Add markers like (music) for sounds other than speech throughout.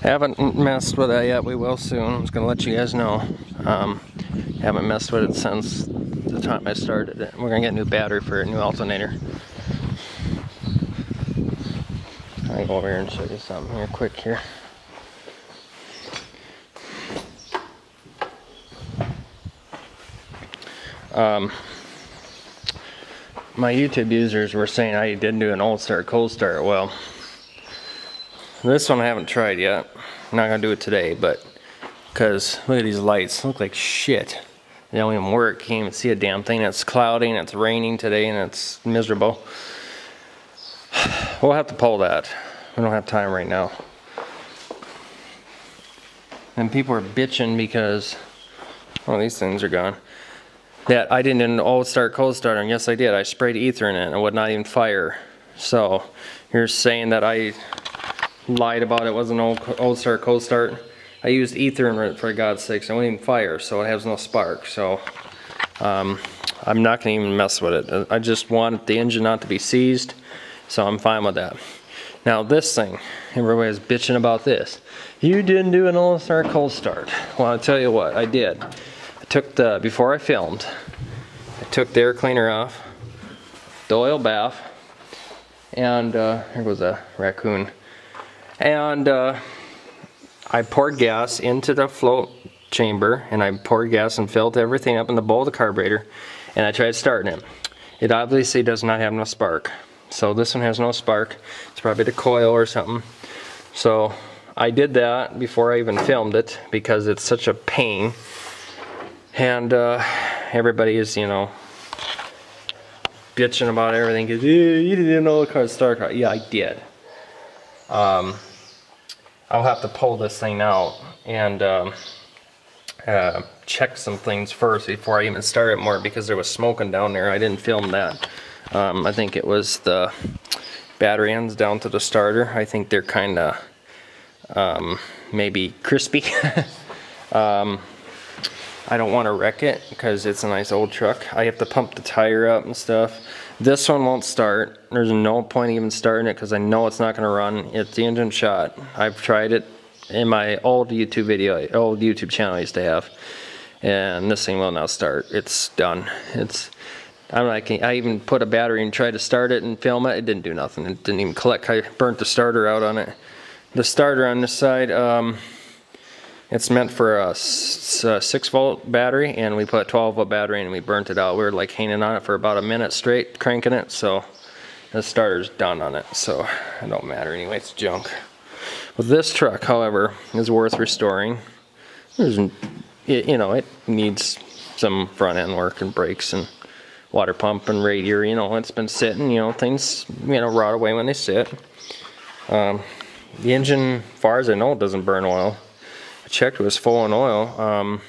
Haven't messed with that yet. We will soon. I'm just gonna let you guys know. Um, haven't messed with it since the time I started it. We're gonna get a new battery for a new alternator. I go over here and show you something here quick here. Um, my YouTube users were saying I didn't do an old start, cold start. Well, this one I haven't tried yet. I'm not gonna do it today, but because look at these lights, look like shit. They don't even work. Can't even see a damn thing. It's cloudy and it's raining today and it's miserable. (sighs) We'll have to pull that. We don't have time right now. And people are bitching because, oh, these things are gone that I didn't an old oh, start cold starter, and yes I did. I sprayed ether in it and it would not even fire. So you're saying that I lied about it wasn't old old start cold start. I used ether in it for God's sakes. I wouldn't even fire, so it has no spark. So um, I'm not gonna even mess with it. I just want the engine not to be seized, so I'm fine with that. Now this thing, everybody's bitching about this. You didn't do an old start cold start. Well, I'll tell you what, I did I took the, before I filmed, I took the air cleaner off, the oil bath, and uh, here goes a raccoon. And uh, I poured gas into the float chamber and I poured gas and filled everything up in the bowl of the carburetor and I tried starting it. It obviously does not have no spark. So this one has no spark. It's probably the coil or something. So I did that before I even filmed it because it's such a pain and uh, everybody is, you know, bitching about everything because you didn't know the car. Yeah, I did. Um, I'll have to pull this thing out and um, uh, check some things first before I even start it more because there was smoking down there. I didn't film that. Um, I think it was the battery ends down to the starter. I think they're kind of um, maybe crispy. (laughs) I don't want to wreck it because it's a nice old truck. I have to pump the tire up and stuff. This one won't start. There's no point even starting it because I know it's not going to run. It's the engine shot. I've tried it in my old YouTube video, old YouTube channel I used to have. And this thing will not start. It's done. It's I'm like, I even put a battery and tried to start it and film it. It didn't do nothing. It didn't even collect. I burnt the starter out on it. The starter on this side, um, it's meant for a, 6 volt battery and we put a 12 volt battery and we burnt it out. We were like hanging on it for about a minute straight cranking it so the starter's done on it so it don't matter anyway it's junk. This truck however is worth restoring. There's, you know it needs some front end work and brakes and water pump and radiator you know it's been sitting you know things you know rot away when they sit. Um, the engine far as I know doesn't burn oil checked was full in oil. Um,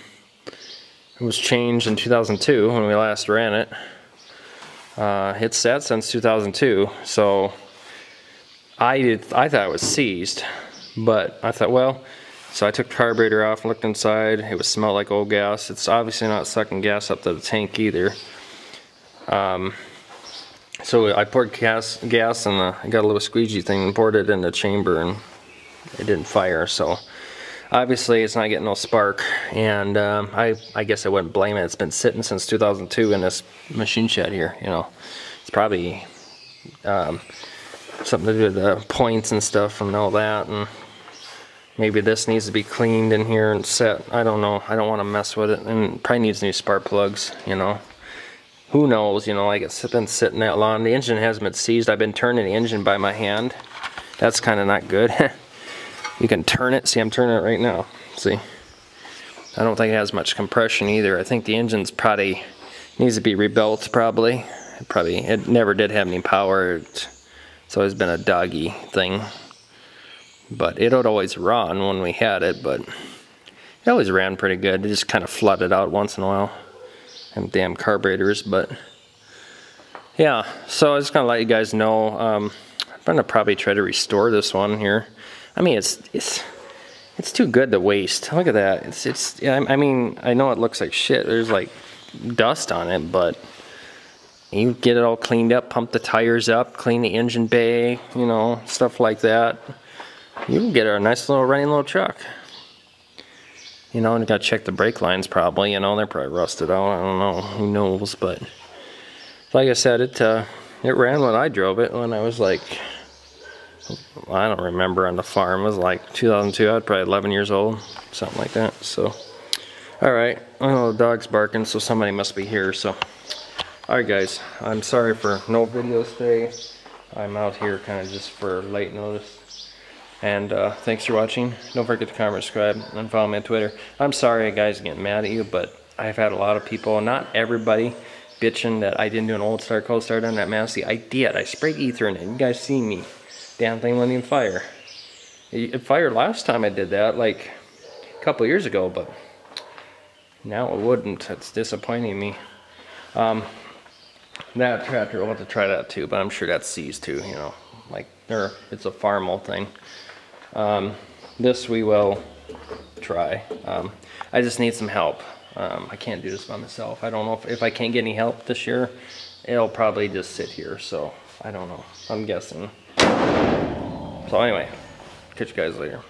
it was changed in 2002 when we last ran it. Uh, it's sat since 2002, so I did. I thought it was seized, but I thought, well, so I took the carburetor off, looked inside. It was smelled like old gas. It's obviously not sucking gas up to the tank either. Um, so I poured gas, gas, and I got a little squeegee thing and poured it in the chamber, and it didn't fire. So obviously it's not getting no spark and um, I, I guess I wouldn't blame it. It's been sitting since 2002 in this machine shed here you know. It's probably um, something to do with the points and stuff and all that and maybe this needs to be cleaned in here and set. I don't know. I don't want to mess with it and probably needs new spark plugs you know. Who knows you know like it's been sitting that long. The engine hasn't been seized. I've been turning the engine by my hand. That's kind of not good (laughs) you can turn it. See I'm turning it right now. See? I don't think it has much compression either. I think the engine's probably needs to be rebuilt probably. It probably it never did have any power. It's always been a doggy thing. But it would always run when we had it but it always ran pretty good. It just kind of flooded out once in a while. And damn carburetors but yeah. So I just gonna let you guys know um, I'm gonna probably try to restore this one here I mean, it's it's it's too good to waste. Look at that. It's it's. I mean, I know it looks like shit. There's like dust on it, but you get it all cleaned up, pump the tires up, clean the engine bay, you know, stuff like that. you can get a nice little running little truck. You know, and you gotta check the brake lines probably, you know, they're probably rusted out, I don't know, who knows, but like I said, it uh, it ran when I drove it when I was like, I don't remember on the farm, it was like 2002, I was probably 11 years old, something like that, so. All right, know the dog's barking, so somebody must be here, so. All right, guys, I'm sorry for no videos today. I'm out here kind of just for late notice. And uh, thanks for watching. Don't forget to comment, subscribe, and follow me on Twitter. I'm sorry guys getting mad at you, but I've had a lot of people, not everybody, bitching that I didn't do an old star cold start on that Massey. I did. I sprayed ether in it. You guys see me. Damn thing wouldn't even fire. It fired last time I did that, like a couple years ago, but now it wouldn't. It's disappointing me. Um, that tractor, I'll have to try that too, but I'm sure that's seized too, you know, like, or it's a Farmall thing. Um, this we will try. Um, I just need some help. Um, I can't do this by myself. I don't know if, if I can't get any help this year, it'll probably just sit here, so I don't know. I'm guessing. So anyway, catch you guys later.